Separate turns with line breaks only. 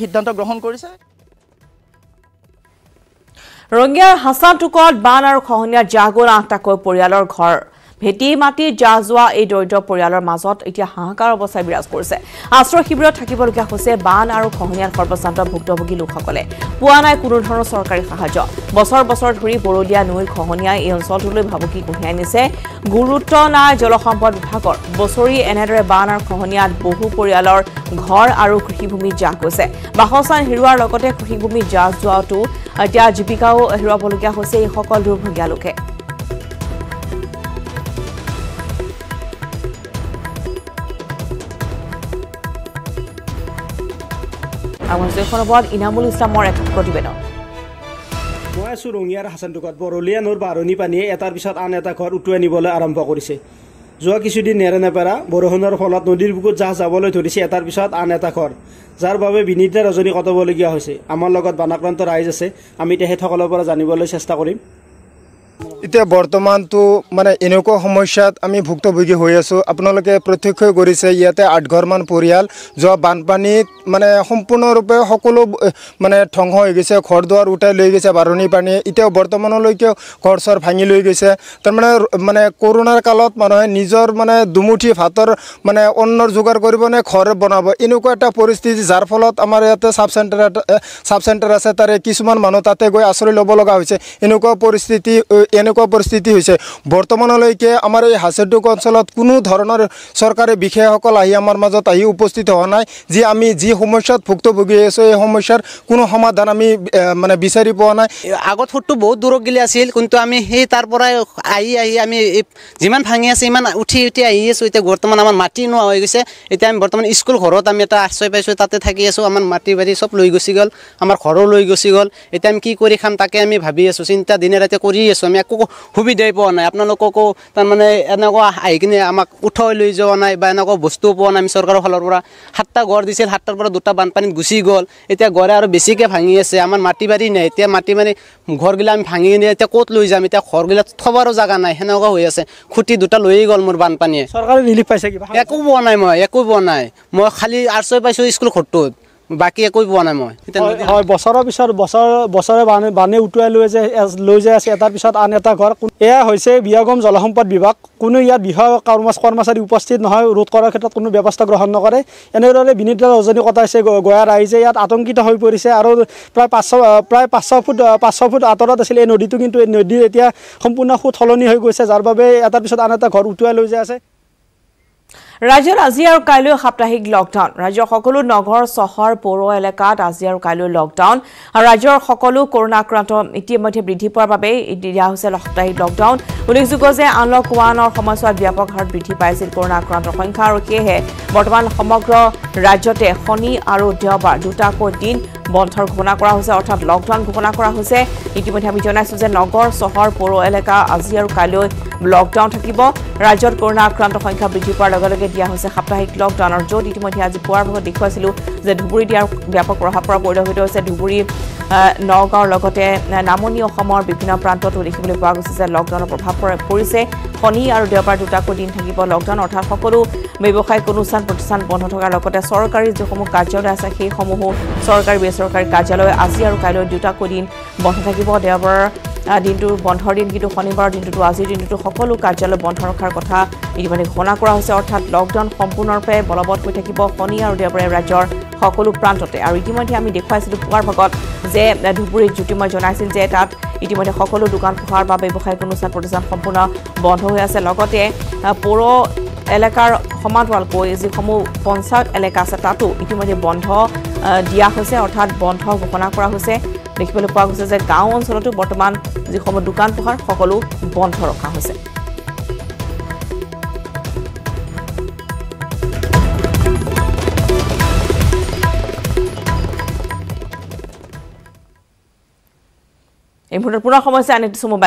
সিদ্ধান্ত গ্ৰহণ কৰিছে?
ৰঙিয়াৰ হাছানটুকত বান আৰু খহনীয়াত জাহ গ'ল আঠটাকৈ পৰিয়ালৰ ঘৰ। ভেটি মাটি জাহ যোৱা এই দৰিদ্ৰ পৰিয়ালৰ মাজত এতিয়া হাহাকাৰ অৱস্থাই বিৰাজ কৰিছে। আশ্ৰয় শিবিৰত থাকিবলগীয়া হৈছে বান আৰু খহনীয়াত সৰ্বশ্ৰান্ত ভুক্তভোগী লোকসকলে। পোৱা নাই কোনো ধৰণৰ চৰকাৰী সাহায্য। বছৰ বছৰ ধৰি বৰলীয়া নৈৰ খহনীয়াই এই অঞ্চলটোলৈ ভাবুকি কঢ়িয়াই নিছে গুৰুত্ব নাই জলসম্পদ বিভাগৰ। বছৰি এনেদৰে বান আৰু খহনীয়াত বহু পৰিয়ালৰ ঘৰ আৰু কৃষিভূমি জাহ গৈছে। বাসস্থান হেৰুৱাৰ লগতে কৃষিভূমি জাহ যোৱাটো এতিয়া জীৱিকাও হেৰুৱাবলগীয়া হৈছে এইসকল দুৰ্ভগীয়া লোকে। ওপৰত ইনামুল ইছলামৰ এক প্ৰতিবেদন।
মই আছোঁ ৰঙিয়াৰ হাচানটুকত বৰলীয়া নৈৰ বাঢ়নি পানীয়ে এটাৰ পিছত আন এটা ঘৰ উটুৱাই নিবলৈ আৰম্ভ কৰিছে। যোৱা কিছুদিন নেৰে নেপেৰা বৰষুণৰ ফলত নদীৰ বুকুত জাহ যাবলৈ ধৰিছে এটাৰ পিছত আন এটা ঘৰ। যাৰ বাবে বিনীতা ৰজনী কটাবলগীয়া হৈছে। আমাৰ লগত বানাক্ৰান্ত ৰাইজ আছে। আমি তেখেতসকলৰ পৰা জানিবলৈ চেষ্টা কৰিম।
এতিয়া বৰ্তমানটো মানে এনেকুৱা সমস্যাত আমি ভুক্তভোগী হৈ আছোঁ। আপোনালোকে প্ৰত্যক্ষই কৰিছে ইয়াতে আঠঘৰমান পৰিয়াল যোৱা বানপানীত মানে সম্পূৰ্ণৰূপে সকলো মানে ধ্বংস হৈ গৈছে ঘৰ দুৱাৰ উটাই লৈ গৈছে বাৰণি পানীয়ে এতিয়াও বৰ্তমানলৈকেও ঘৰ চৰ ভাঙি লৈ গৈছে। তাৰমানে মানে কৰোণাৰ কালত মানুহে নিজৰ মানে দুমুঠি ভাতৰ মানে অন্নৰ যোগাৰ কৰিব নে ঘৰ বনাব এনেকুৱা এটা পৰিস্থিতি যাৰ ফলত আমাৰ ইয়াতে চাব চেণ্টাৰ এটা চাব চেণ্টাৰ আছে তাৰে কিছুমান মানুহ তাতে গৈ আশ্ৰয় ল'ব লগা হৈছে। এনেকুৱা পৰিস্থিতি এ, এনেকুৱা পৰিস্থিতি হৈছে। বৰ্তমানলৈকে আমাৰ এই হাছেডুক অঞ্চলত কোনো ধৰণৰ চৰকাৰী বিষয়াসকল আহি আমাৰ মাজত আহি উপস্থিত হোৱা নাই যি আমি যি সমস্যাত ভুক্তভোগী আছোঁ এই সমস্যাৰ কোনো সমাধান আমি মানে বিচাৰি পোৱা নাই।
আগত ফুটটো বহুত দূৰত গেলি আছিল কিন্তু আমি সেই তাৰ পৰাই আহি আহি আমি যিমান ভাঙি আছে ইমান উঠি উঠি আহি আছোঁ। এতিয়া বৰ্তমান আমাৰ মাটি নোহোৱা হৈ গৈছে। এতিয়া আমি বৰ্তমান স্কুল ঘৰত আমি এটা আশ্ৰয় পাইছোঁ তাতে থাকি আছোঁ। আমাৰ মাটি বাৰী চব লৈ গুচি গ'ল আমাৰ ঘৰো লৈ গুচি গ'ল। এতিয়া আমি কি কৰি খাম তাকে আমি ভাবি আছোঁ। চিন্তা দিনে ৰাতি কৰি আছোঁ। আমি একো সুবিধাই পোৱা নাই। আপোনালোককো তাৰমানে এনেকুৱা আহি কিনে আমাক উঠাই লৈ যোৱা নাই বা এনেকুৱা বস্তুও পোৱা নাই। আমি চৰকাৰৰ ফালৰ পৰা সাতটা ঘৰ দিছিল সাতটাৰ পৰা দুটা বানপানীত গুচি গ'ল। এতিয়া ঘৰে আৰু বেছিকৈ ভাঙি আছে। আমাৰ মাটি বাৰী নাই। এতিয়া মাটি বাৰী ঘৰগিলা আমি ভাঙি কিনে এতিয়া ক'ত লৈ যাম? এতিয়া ঘৰগিলা থবাৰো জেগা নাই। সেনেকুৱা হৈ আছে। খুঁটি দুটা লৈয়ে গ'ল মোৰ বানপানীয়ে।
চৰকাৰে ৰিলিফ পাইছে কিবা?
একো পোৱা নাই মই একো পোৱা নাই। মই খালি আশ্ৰয় পাইছোঁ স্কুল ঘৰটোত। বাকী একো পোৱা নাই মই।
হয়, বছৰৰ পিছত বছৰ বছৰে বানে বানে উটুৱাই লৈ যে লৈ যাই আছে। এটাৰ পিছত আন এটা ঘৰ। এয়া হৈছে বিয়াগম জলসম্পদ বিভাগ। কোনো ইয়াত বিষয় কৰ্ম- কৰ্মচাৰী উপস্থিত নহয়। ৰোধ কৰাৰ ক্ষেত্ৰত কোনো ব্যৱস্থা গ্ৰহণ নকৰে। এনেদৰে বিনীত কটাইছে গ- গঞা ৰাইজে। ইয়াত আতংকিত হৈ পৰিছে আৰু প্ৰায় পাঁচশ প্ৰায় পাঁচশ ফুট পাঁচশ ফুট আঁতৰত আছিল এই নদীটো। কিন্তু এই নদীৰ এতিয়া সম্পূৰ্ণ সুত সলনি হৈ গৈছে। যাৰ বাবে এটাৰ পিছত আন এটা ঘৰ উটুৱাই লৈ যাই আছে।
ৰাজ্যত আজি আৰু কাইলৈ সাপ্তাহিক লকডাউন ৰাজ্যৰ সকলো নগৰ চহৰ পৌৰ এলেকাত আজি আৰু কাইলৈ লকডাউন আৰু ৰাজ্যৰ সকলো কৰোণা আক্ৰান্ত ইতিমধ্যে বৃদ্ধি পোৱাৰ বাবে দিয়া হৈছে সাপ্তাহিক লকডাউন উল্লেখযোগ্য যে আনলক ওৱানৰ সময়ছোৱাত ব্যাপক হাৰত বৃদ্ধি পাইছিল কৰোণা আক্ৰান্তৰ সংখ্যা। আৰু সেয়েহে বৰ্তমান সমগ্ৰ ৰাজ্যতে শনি আৰু দেওবাৰ দুটাকৈ দিন বন্ধৰ ঘোষণা কৰা হৈছে অৰ্থাৎ লকডাউন ঘোষণা কৰা হৈছে। ইতিমধ্যে আমি জনাইছোঁ যে নগৰ চহৰ পৌৰ এলেকা আজি আৰু কাইলৈ লকডাউন থাকিব। ৰাজ্যত কৰোণা আক্ৰান্ত সংখ্যা বৃদ্ধি পোৱাৰ লগে লগে দিয়া হৈছে সাপ্তাহিক লকডাউনৰ য'ত ইতিমধ্যে আজি পুৱাৰ ভাগত দেখুৱাইছিলোঁ যে ধুবুৰীত ইয়াৰ ব্যাপক প্ৰভাৱ পৰা পৰিলক্ষিত হৈছে ধুবুৰী নগাঁৱৰ লগতে নামনি অসমৰ বিভিন্ন প্ৰান্ততো দেখিবলৈ পোৱা গৈছে যে লকডাউনৰ প্ৰভাৱ পৰা- পৰিছে। শনি আৰু দেওবাৰ দুটাকৈ দিন থাকিব লকডাউন অৰ্থাৎ সকলো ব্যৱসায়িক অনুষ্ঠান প্ৰতিষ্ঠান বন্ধ থকাৰ লগতে চৰকাৰী যিসমূহ কাৰ্যালয় আছে সেইসমূহো চৰকাৰী বেচৰকাৰী কাৰ্যালয় আজি আৰু কাইলৈ দুটাকৈ দিন বন্ধ থাকিব। দেওবাৰৰ আহ, দিনটো বন্ধৰ দিন কিন্তু শনিবাৰৰ দিনটোতো আজিৰ দিনটোতো সকলো কাৰ্যালয় বন্ধ ৰখাৰ কথা ইতিমধ্যে ঘোষণা কৰা হৈছে। অৰ্থাৎ লকডাউন সম্পূৰ্ণৰূপে বলবৎ হৈ থাকিব। শনি আৰু দেওবাৰে ৰাজ্যৰ সকলো প্ৰান্ততে। আৰু ইতিমধ্যে আমি দেখুৱাইছিলোঁ পুৱাৰ ভাগত যে ধুবুৰীত জ্যোতিময় জনাইছিল যে তাত ইতিমধ্যে সকলো দোকান পোহাৰ বা ব্যৱসায়িক অনুষ্ঠান প্ৰতিষ্ঠান সম্পূৰ্ণ বন্ধ হৈ আছে। লগতে পৌৰ এলেকাৰ সমান্তৰালকৈ যিসমূহ পঞ্চায়ত এলেকা আছে তাতো ইতিমধ্যে বন্ধ দিয়া হৈছে। অৰ্থাৎ বন্ধ ঘোষণা কৰা হৈছে। দেখিবলৈ পোৱা গৈছে যে গাঁও অঞ্চলতো বৰ্তমান যিসমূহ দোকান পোহাৰ সকলো বন্ধ ৰখা হৈছে। এই মুহূৰ্তত পুনৰ সমস্যা আন এটি মোবাইল